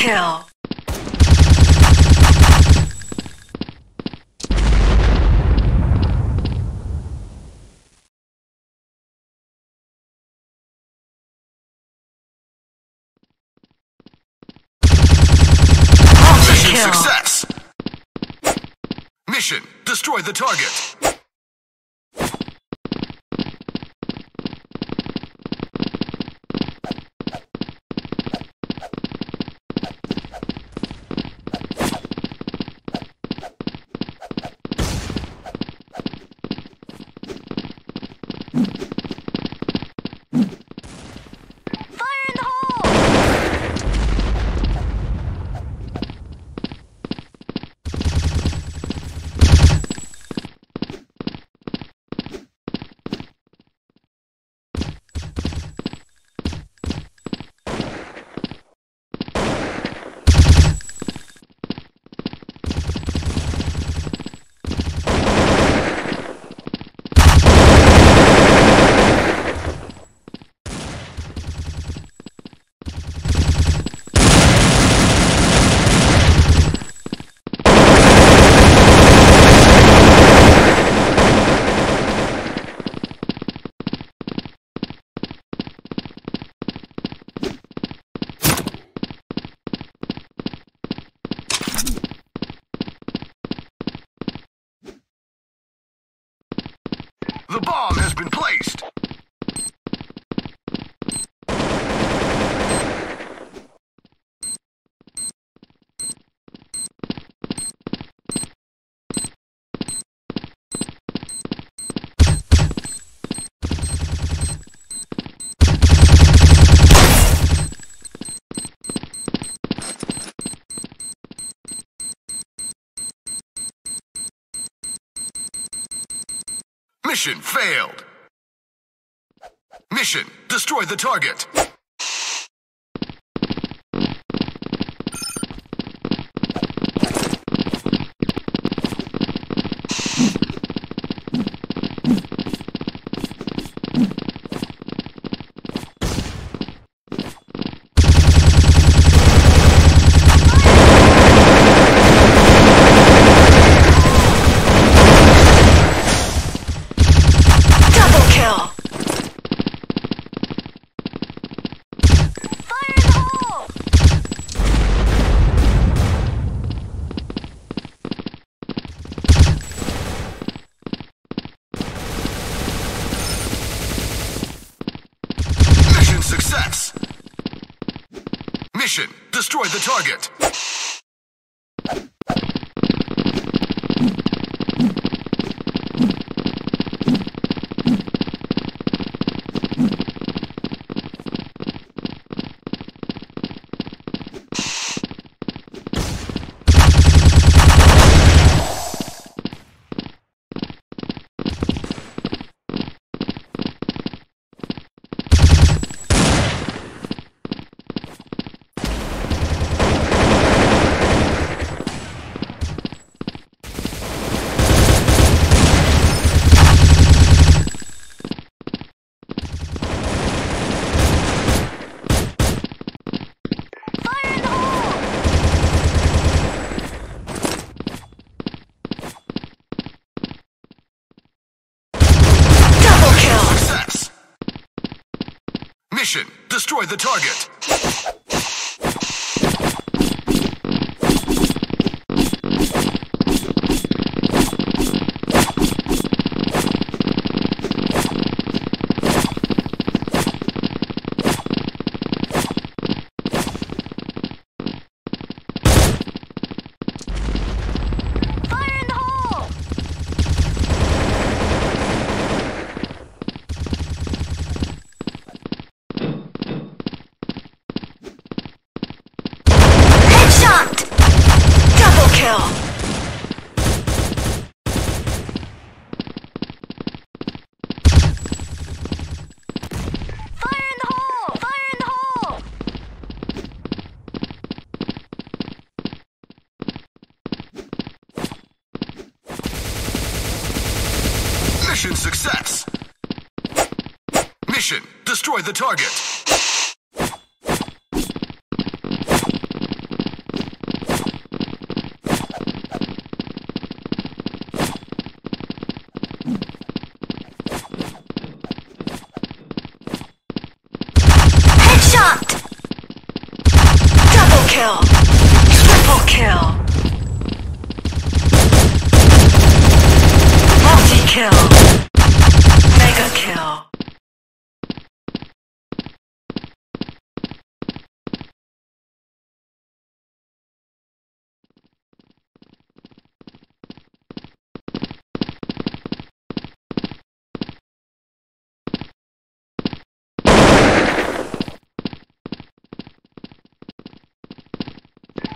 kill. Mission kill. success! Mission, destroy the target. The bomb Mission failed. Mission, destroy the target. Double kill! Fire in the hole! Mission success. Mission, destroy the target. Fire in the hole! Double kill! Success. Mission, destroy the target. Mission success. Mission, destroy the target. kill. Triple kill. Multi kill. Mega kill.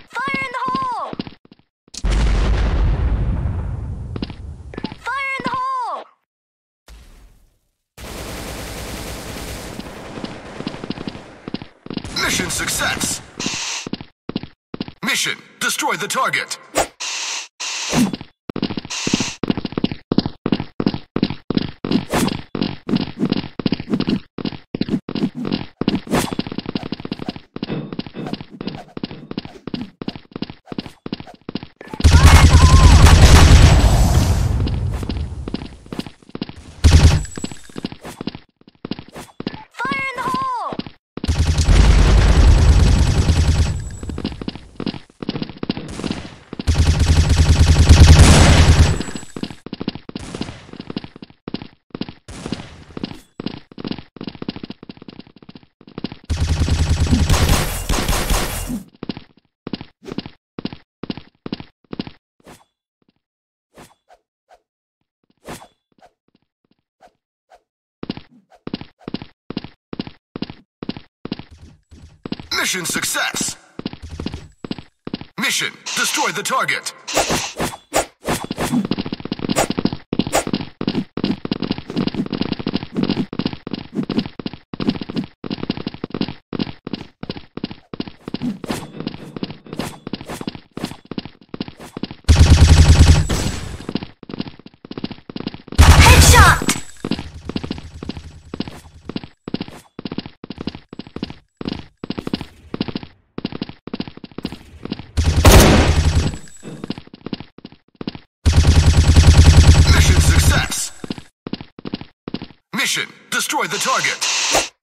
Fire in the hole! Fire in the hole! Mission success. Mission, destroy the target. Mission success. Mission, destroy the target. Mission destroy the target.